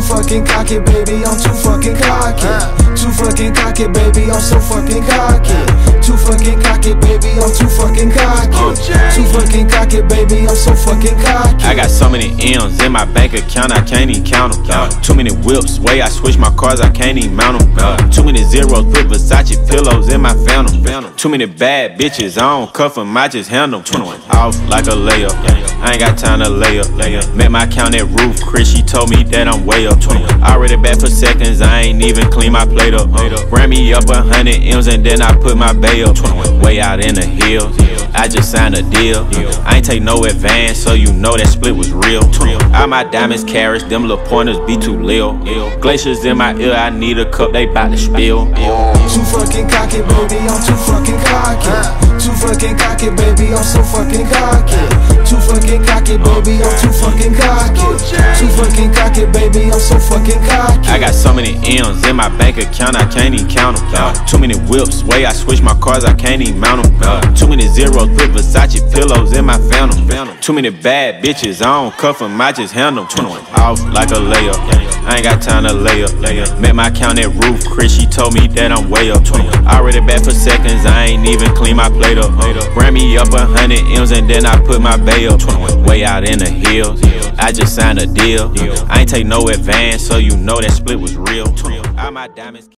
fucking cocky, baby. I'm too fucking cocky. Too fucking cocky, baby. I'm so fucking cocky. Too fucking cocky, baby. I'm too fucking cocky. Too fucking cocky, baby. I'm so fucking cocky. I got so many M's in my bank account, I can't even count them. Uh, too many whips, way I switch my cars, I can't even mount them. Uh, too many zeros, put Versace pillows in my phantom. Too many bad bitches, I don't cuff them, I just handle them. Off like a layup. I ain't got time to lay up. Lay up. Met my count at roof, Chris, she told me that I'm way up. Already back for seconds, I ain't even clean my plate up. Ran me up a hundred M's and then I put my bay up. Way out in the hills, I just signed a deal. I ain't take no advance, so you know that split was real. All my diamonds carats, them little pointers be too lil. Glaciers in my ear, I need a cup, they bout to spill. Too fucking cocky, baby. I'm too fucking cocky. Too fucking cocky, baby. I'm so fucking cocky. Too fucking cocky, baby. I'm too fucking cocky. Too fucking cocky, baby. I'm so fucking cocky. I got so many M's in my bank account, I can't even count them. Too many whips, way I switch my cars, I can't even mount them. Too many zeros, put Versace pillows in my phantom. Too many bad bitches, I don't cuff them, I just handle them. Off like a layup. I ain't got time to lay up. Met my count at roof, Chris, she told me that I'm way up. Already back for seconds, I ain't even clean my plate up. Ran me up a hundred M's and then I put my bay up. Way out in the hills, I just signed a deal. I ain't take no advance, so you know that split was real. All my diamonds.